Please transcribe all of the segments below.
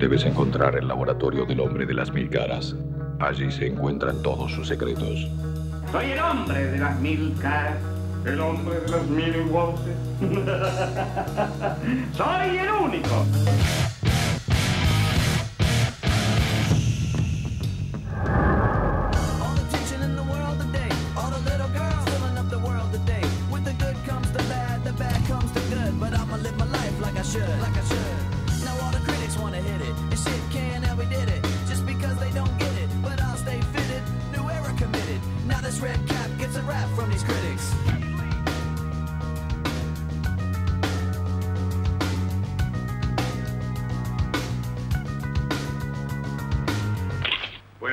debes encontrar el laboratorio del hombre de las mil caras. Allí se encuentran todos sus secretos. Soy el hombre de las mil caras, el hombre de las mil voces. Soy el único.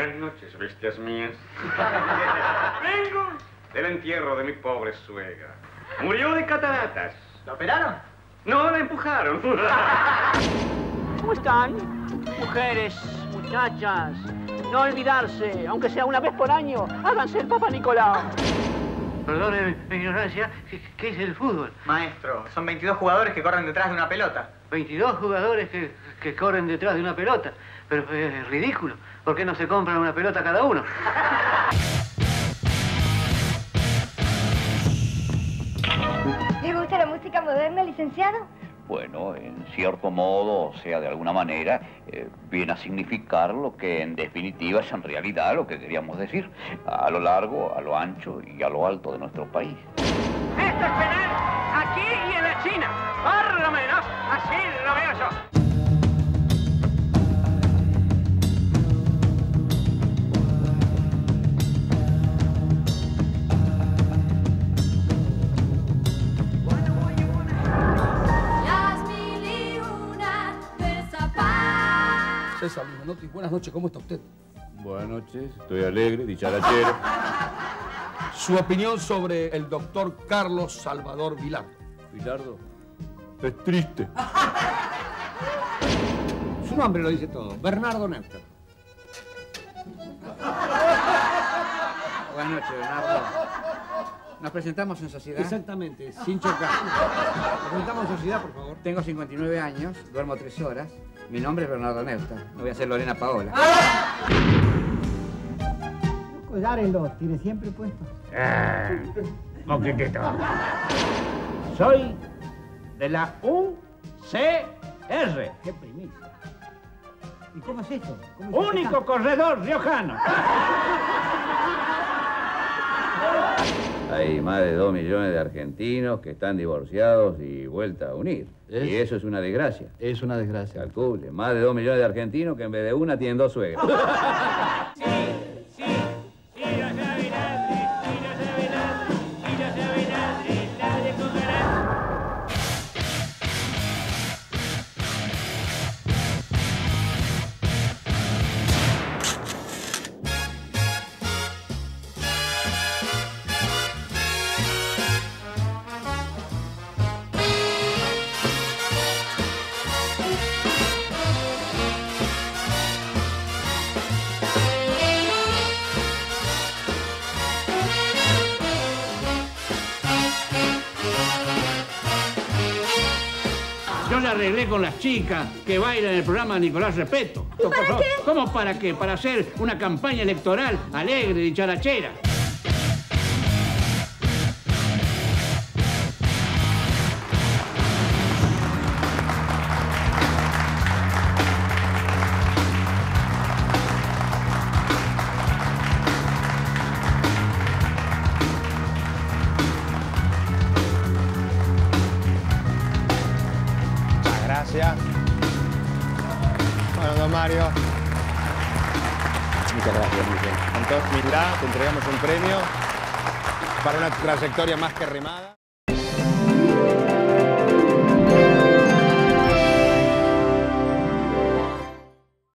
Buenas noches, bestias mías. Vengo del entierro de mi pobre suegra. Murió de cataratas. ¿La operaron? No, la empujaron. ¿Cómo están? Mujeres, muchachas, no olvidarse, aunque sea una vez por año, háganse el Papa Nicolau. Perdone mi ignorancia, ¿qué, qué es el fútbol? Maestro, son 22 jugadores que corren detrás de una pelota. 22 jugadores que, que corren detrás de una pelota. Pero es ridículo. ¿Por qué no se compran una pelota cada uno? ¿Le gusta la música moderna, licenciado? Bueno, en cierto modo, o sea, de alguna manera, eh, viene a significar lo que en definitiva es en realidad lo que queríamos decir, a lo largo, a lo ancho y a lo alto de nuestro país. Esto es penal aquí y en la China, por lo menos, así lo veo yo. Menotti, buenas noches, ¿cómo está usted? Buenas noches, estoy alegre, dicharachero. Su opinión sobre el doctor Carlos Salvador Vilar. Pilardo, es triste. Su nombre lo dice todo, Bernardo Neuter. Buenas noches, Bernardo. Nos presentamos en sociedad. Exactamente, sin chocar. Nos presentamos en sociedad, por favor. Tengo 59 años, duermo 3 horas. Mi nombre es Bernardo Neusta. No voy a ser Lorena Paola. Collares los tiene siempre puestos. Moquitito. Soy de la UCR. Qué primicia. ¿Y cómo es esto? Único corredor riojano. Hay más de dos millones de argentinos que están divorciados y vuelta a unir. Es- Y eso es una desgracia. Es una desgracia. Calcule, más de dos millones de argentinos que en vez de una tienen dos suegras. arreglé con las chicas que bailan en el programa de Nicolás Repeto. para qué? ¿Cómo para qué? Para hacer una campaña electoral alegre y gracias. Bueno, don Mario. Muchas gracias, Miguel. Con toda humildad te entregamos un premio para una trayectoria más que remada.